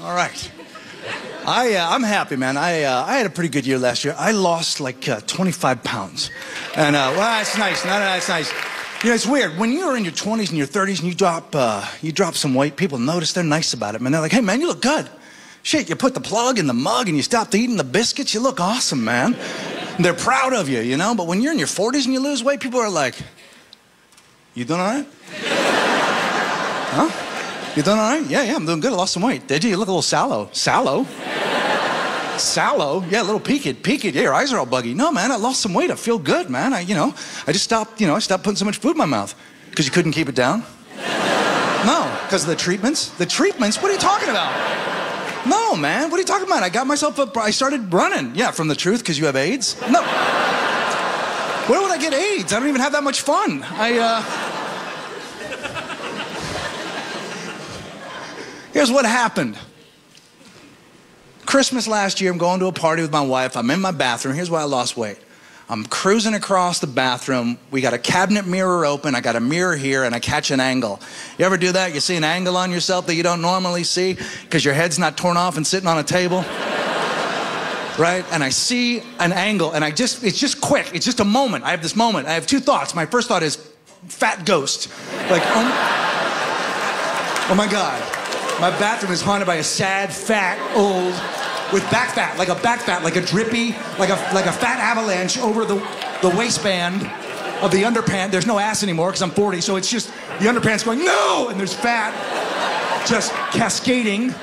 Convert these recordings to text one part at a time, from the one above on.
All right. I, uh, I'm happy, man. I, uh, I had a pretty good year last year. I lost like uh, 25 pounds. And, uh, well, that's nice. No, no, that's nice. You know, it's weird. When you're in your 20s and your 30s and you drop, uh, you drop some weight, people notice. They're nice about it, man. They're like, hey, man, you look good. Shit, you put the plug in the mug and you stopped eating the biscuits. You look awesome, man. They're proud of you, you know? But when you're in your 40s and you lose weight, people are like, you doing all right? huh? You doing all right? Yeah, yeah, I'm doing good. I lost some weight. Did you? You look a little sallow. Sallow? sallow? Yeah, a little peaked. Peaked. Yeah, your eyes are all buggy. No, man, I lost some weight. I feel good, man. I, you know, I just stopped, you know, I stopped putting so much food in my mouth. Because you couldn't keep it down? No, because of the treatments. The treatments? What are you talking about? No, man. What are you talking about? I got myself up. I started running. Yeah, from the truth because you have AIDS. No. Where would I get AIDS? I don't even have that much fun. I, uh. Here's what happened. Christmas last year, I'm going to a party with my wife. I'm in my bathroom. Here's why I lost weight. I'm cruising across the bathroom. We got a cabinet mirror open. I got a mirror here and I catch an angle. You ever do that? You see an angle on yourself that you don't normally see because your head's not torn off and sitting on a table? right? And I see an angle and I just, it's just quick. It's just a moment. I have this moment. I have two thoughts. My first thought is fat ghost. Like, oh, oh my God. My bathroom is haunted by a sad, fat, old, with back fat, like a back fat, like a drippy, like a like a fat avalanche over the the waistband of the underpants. There's no ass anymore because I'm 40, so it's just the underpants going no, and there's fat just cascading,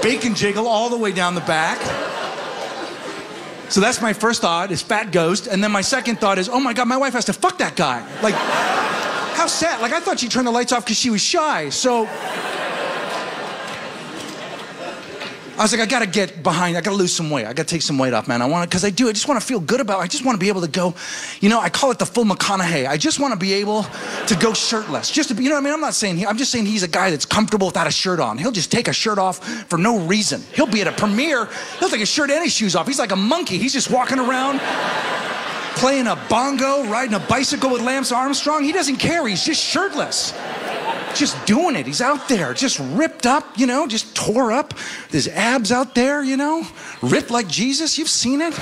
bacon jiggle all the way down the back. So that's my first thought is fat ghost, and then my second thought is, oh my god, my wife has to fuck that guy. Like, how sad. Like I thought she turned the lights off because she was shy. So. I was like, I gotta get behind, I gotta lose some weight. I gotta take some weight off, man. I wanna, cause I do, I just wanna feel good about it. I just wanna be able to go, you know, I call it the full McConaughey. I just wanna be able to go shirtless. Just to be, you know what I mean? I'm not saying, he, I'm just saying he's a guy that's comfortable without a shirt on. He'll just take a shirt off for no reason. He'll be at a premiere, he'll take his shirt and his shoes off. He's like a monkey. He's just walking around playing a bongo, riding a bicycle with Lance Armstrong. He doesn't care, he's just shirtless just doing it. He's out there, just ripped up, you know, just tore up. His abs out there, you know, ripped like Jesus. You've seen it.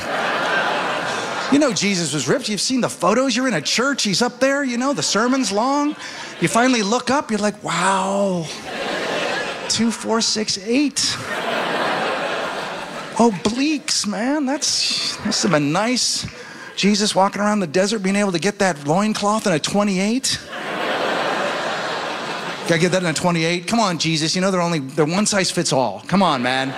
You know, Jesus was ripped. You've seen the photos. You're in a church. He's up there, you know, the sermon's long. You finally look up, you're like, wow, two, four, six, eight. Obliques, man. That's that's been nice. Jesus walking around the desert, being able to get that loincloth in a 28. Can I get that in a 28? Come on, Jesus. You know they're only they're one size fits all. Come on, man.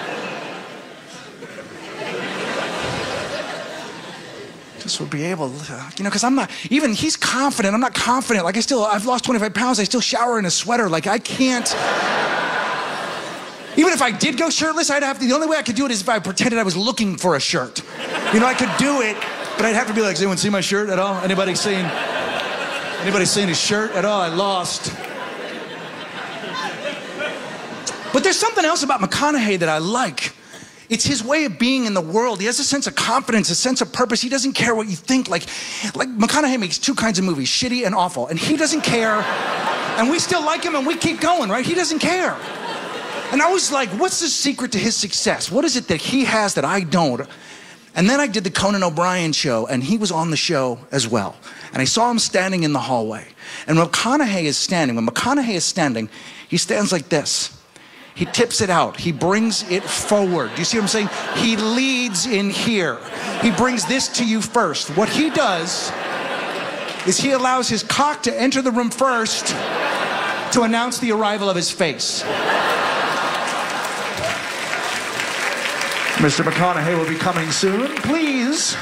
Just would be able to, you know, because I'm not even he's confident. I'm not confident. Like I still I've lost 25 pounds. I still shower in a sweater. Like I can't. Even if I did go shirtless, I'd have to. The only way I could do it is if I pretended I was looking for a shirt. You know, I could do it, but I'd have to be like, "Does anyone see my shirt at all? Anybody seen? Anybody seen his shirt at all? I lost." But there's something else about McConaughey that I like. It's his way of being in the world. He has a sense of confidence, a sense of purpose. He doesn't care what you think. Like, like McConaughey makes two kinds of movies, shitty and awful. And he doesn't care. And we still like him and we keep going, right? He doesn't care. And I was like, what's the secret to his success? What is it that he has that I don't? And then I did the Conan O'Brien show, and he was on the show as well. And I saw him standing in the hallway. And McConaughey is standing. When McConaughey is standing, he stands like this. He tips it out. He brings it forward. Do you see what I'm saying? He leads in here. He brings this to you first. What he does is he allows his cock to enter the room first to announce the arrival of his face. Mr. McConaughey will be coming soon. Please